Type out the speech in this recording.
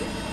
Yeah.